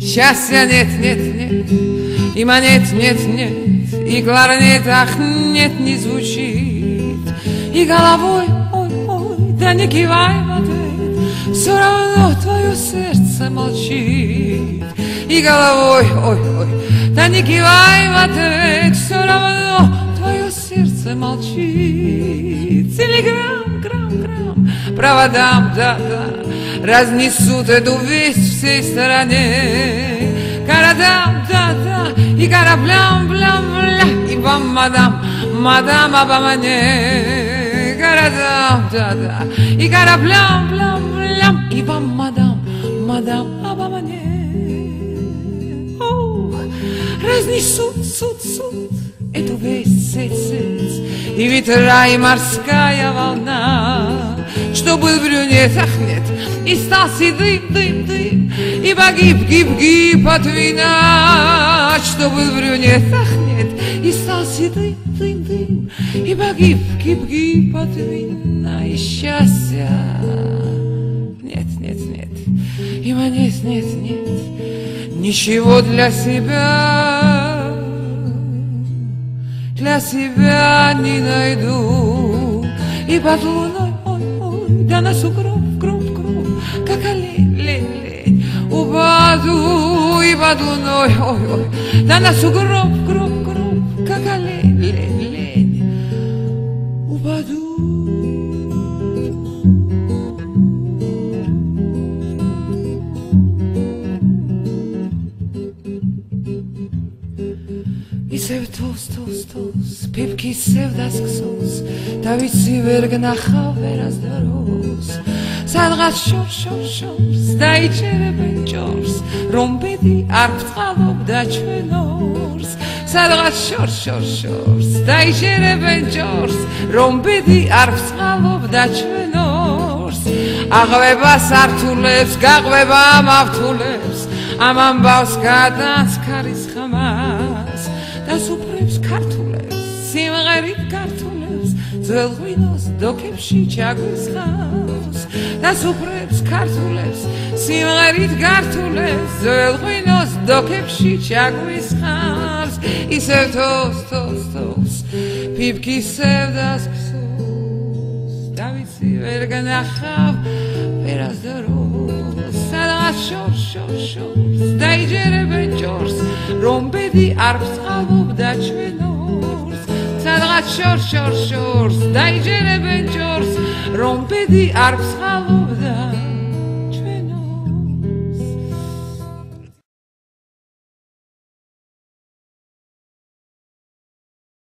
Счастья нет, нет, нет, има нет, нет, нет, и кларнетах нет, не звучит, и головой, ой, ой, да не кивай в ответ, все равно твое сердце молчит, и головой, ой, ой, да не кивай в ответ, все равно твое сердце молчит, телеграмм, грамм, грамм, проводам, да, да, разнесут эту весть всей стороне. Карадам, да, да, и караблям, блям, бля, и вам, мадам, мадам, обо мне. Карадам, да, да, и караблям, блям, блям, и вам, мадам, мадам, обо мне. Разнесут, суд, суд, эту весть, сеть, сеть, и ветра, и морская волна. Что был брюнет, ах нет, и стал седым, дым, дым, и погиб, гиб, гиб от вина. Что был брюнет, ах нет, и стал седым, дым, дым, и погиб, гиб, гиб от вина. И счастья нет, нет, нет, и нет, нет, нет, ничего для себя, для себя не найду. И под луной, და ნასუკრო კრო კრო კაკალე ლე ლე უბადუ იბადუ ნოი ოი ოი და ნასუკრო კრო კრო კაკალე ლე ლე უბადუ. ისევ თოს თოს თოს. ფიფქის სევდას ხსოვს და ვიცი ვერ გნახავ ვერასდროს. სადღაც შორ შორ შორს დაიჭერებენ ჭორს რომ ბედი არ ბწყალობდა ჩვენორს სადღაც შორ შორ შორს დაიჭერებენ ჭორს რომ ბედი არ ბწყალობდა ჩვენორს აღვება სართულებს გაყვება ამავთულებს ამ ამბავს გადასკარის ხმას. და სუფრებს ქართულებს სიმღერით ქართულებს ძველ ღვინოს დოქებში ჩაგვისხავს და სუფრებს ქართულებს სიმღერით ქართულებს ძველ ღვინოს დოქებში ჩაგვისხავს ისევ თოს თოს თოს პიპკის სევდას ქსოს და ვიცი ვერ განახავ ვერას დრო სადღაც შორ შორ შორს დაიჯერებენ ჭორს რომ ბედი არ ფსხალობდა ჩვენორს სადღაც შორ შორ შორს დაიჯერებენ ჭორს რომ ბედი არ ფსხალობდა